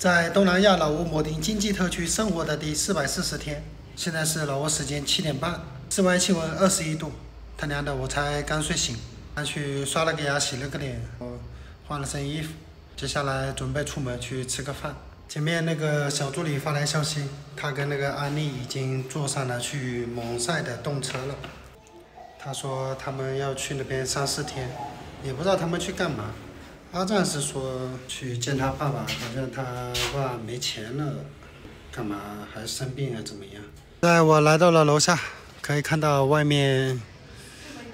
在东南亚老挝摩丁经济特区生活的第四百四十天，现在是老挝时间七点半，室外气温二十一度，他娘的我才刚睡醒，刚去刷了个牙，洗了个脸，我换了身衣服，接下来准备出门去吃个饭。前面那个小助理发来消息，他跟那个安利已经坐上了去蒙塞的动车了。他说他们要去那边三四天，也不知道他们去干嘛。阿赞是说去见他爸爸，好像他爸没钱了，干嘛还生病啊？怎么样？在我来到了楼下，可以看到外面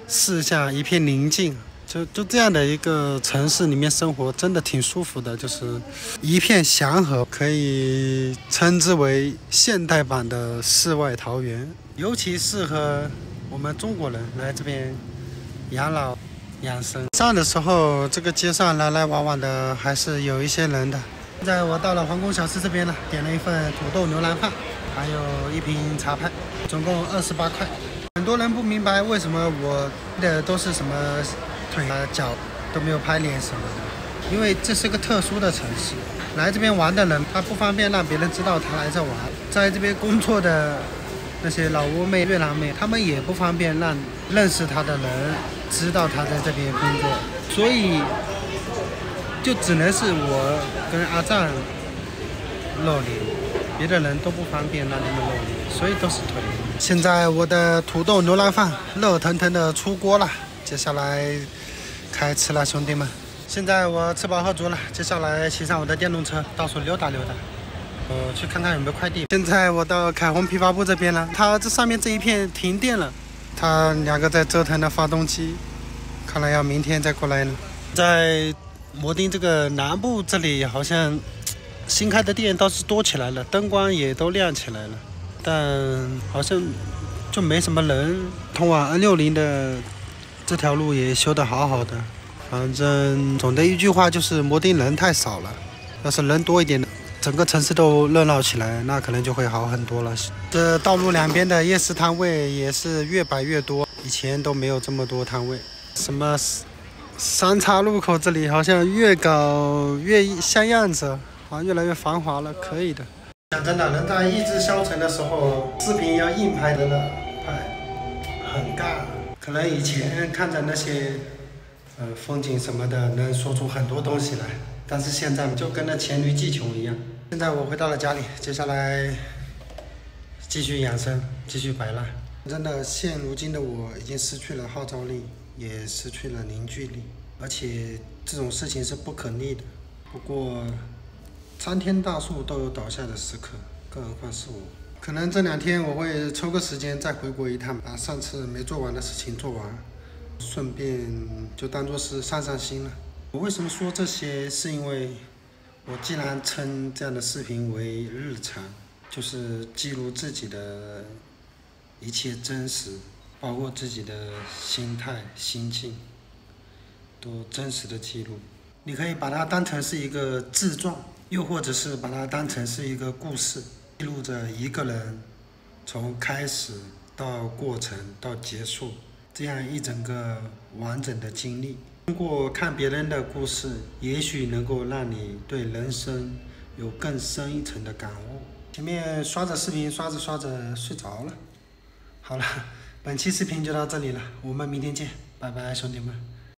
四下一片宁静，就就这样的一个城市里面生活，真的挺舒服的，就是一片祥和，可以称之为现代版的世外桃源，尤其适合我们中国人来这边养老。养生上的时候，这个街上来来往往的还是有一些人的。现在我到了皇宫小吃这边了，点了一份土豆牛腩饭，还有一瓶茶派，总共二十八块。很多人不明白为什么我的都是什么腿啊脚都没有拍脸什么的，因为这是个特殊的城市，来这边玩的人他不方便让别人知道他来这玩，在这边工作的那些老挝妹、越南妹，他们也不方便让认识他的人。知道他在这边工作，所以就只能是我跟阿赞露脸，别的人都不方便让他们露脸，所以都是腿。现在我的土豆牛腩饭热腾腾的出锅了，接下来开吃了，兄弟们。现在我吃饱喝足了，接下来骑上我的电动车到处溜达溜达，我，去看看有没有快递。现在我到凯宏批发部这边了，它这上面这一片停电了。他两个在折腾的发动机，看来要明天再过来呢。在摩丁这个南部这里，好像新开的店倒是多起来了，灯光也都亮起来了，但好像就没什么人。通往 N 六零的这条路也修得好好的，反正总的一句话就是摩丁人太少了，要是人多一点。整个城市都热闹起来，那可能就会好很多了。这道路两边的夜市摊位也是越摆越多，以前都没有这么多摊位。什么三岔路口这里好像越搞越像样子，好像越来越繁华了，可以的。讲真的，人在意志消沉的时候，视频要硬拍的呢，拍很尬。可能以前看着那些呃风景什么的，能说出很多东西来，但是现在就跟那黔驴技穷一样。现在我回到了家里，接下来继续养生，继续摆烂。真的，现如今的我已经失去了号召力，也失去了凝聚力，而且这种事情是不可逆的。不过，参天大树都有倒下的时刻，更何况是我。可能这两天我会抽个时间再回国一趟，把上次没做完的事情做完，顺便就当做是散散心了。我为什么说这些？是因为。我既然称这样的视频为日常，就是记录自己的一切真实，包括自己的心态、心境，都真实的记录。你可以把它当成是一个自传，又或者是把它当成是一个故事，记录着一个人从开始到过程到结束这样一整个完整的经历。通过看别人的故事，也许能够让你对人生有更深一层的感悟。前面刷着视频，刷着刷着睡着了。好了，本期视频就到这里了，我们明天见，拜拜，兄弟们。